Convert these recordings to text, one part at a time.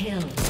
Kill.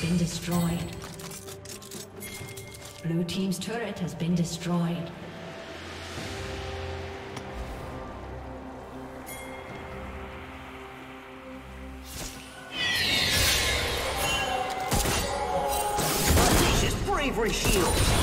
Been destroyed. Blue Team's turret has been destroyed. Bravery shield!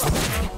Let's go.